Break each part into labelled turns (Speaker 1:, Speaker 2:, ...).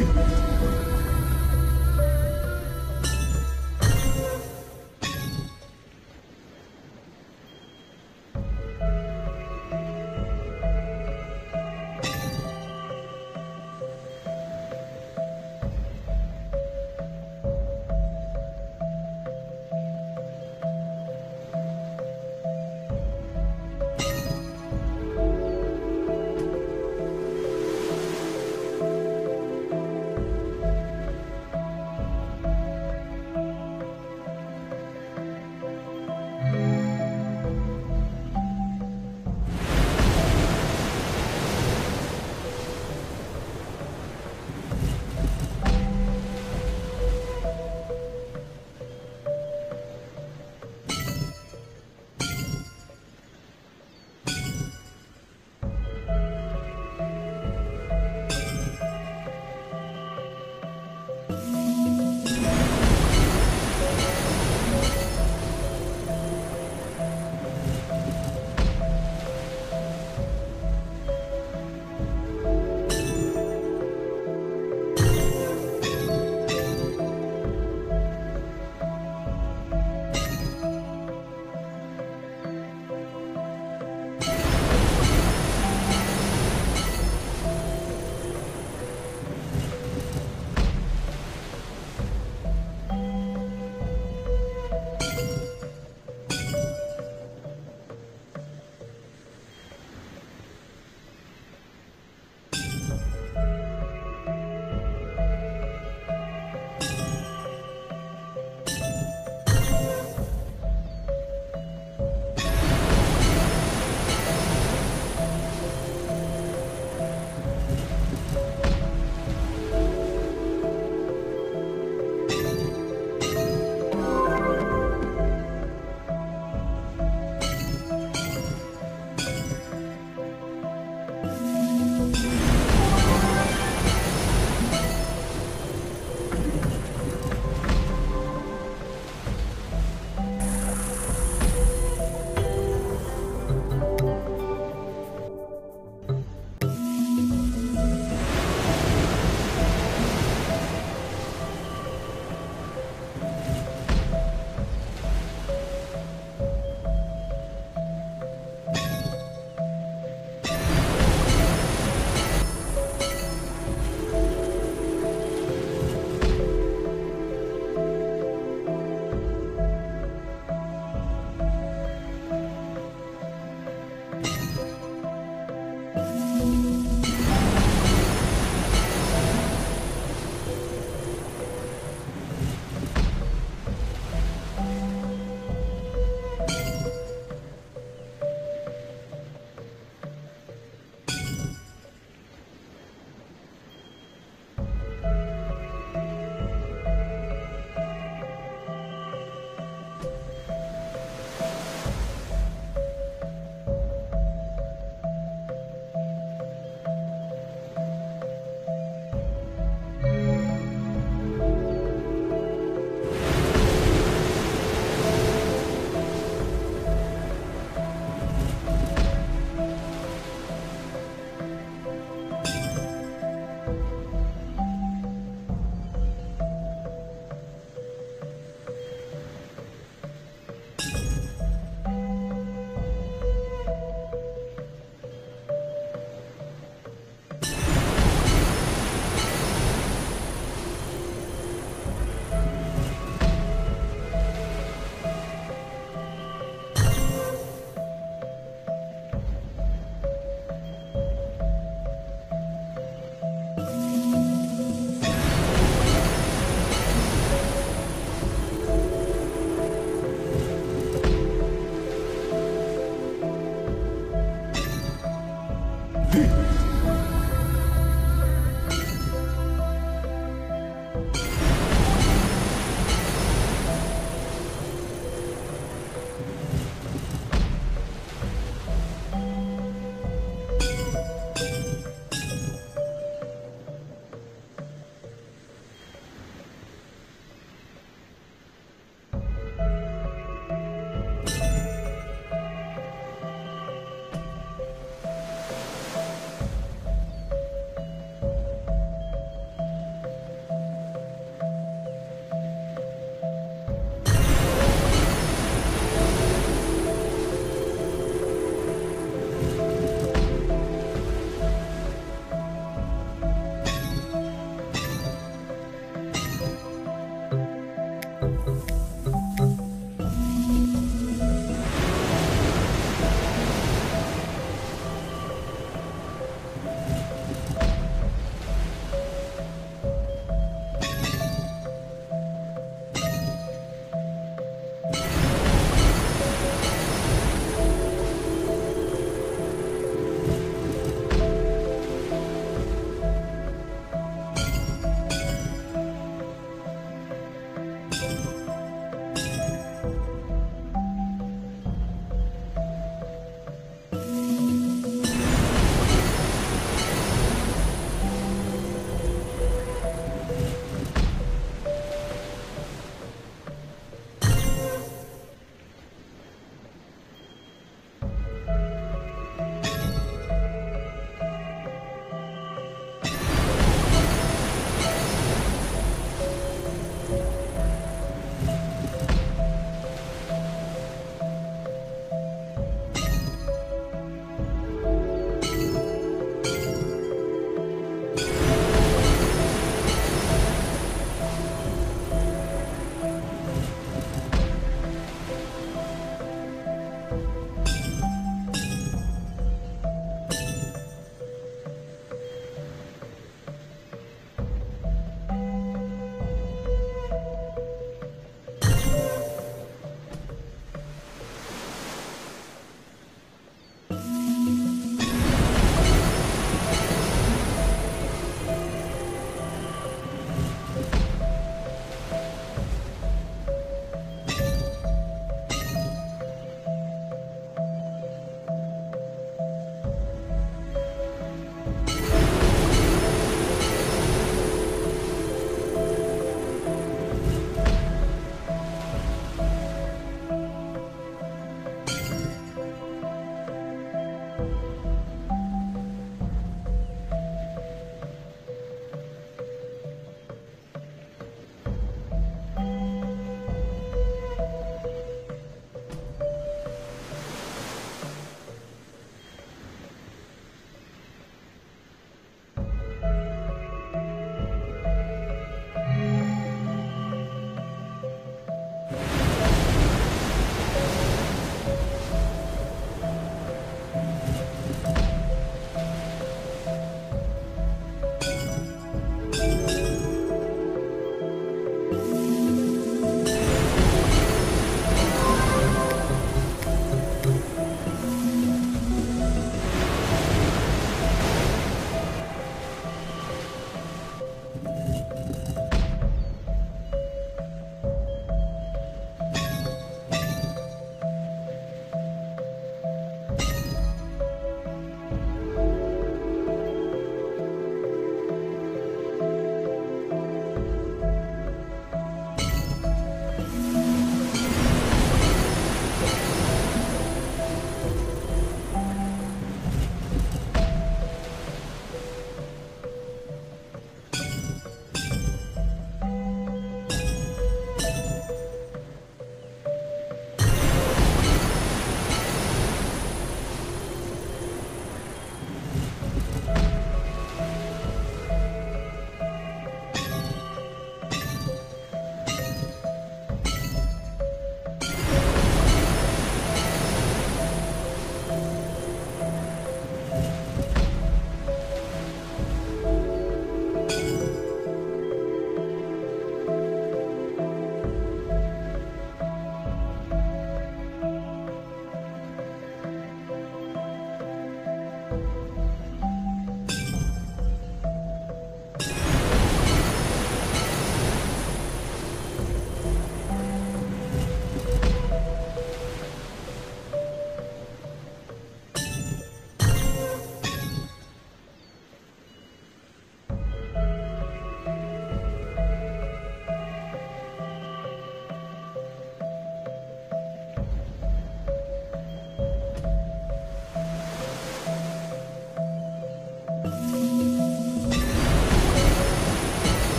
Speaker 1: 去。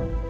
Speaker 1: Bye.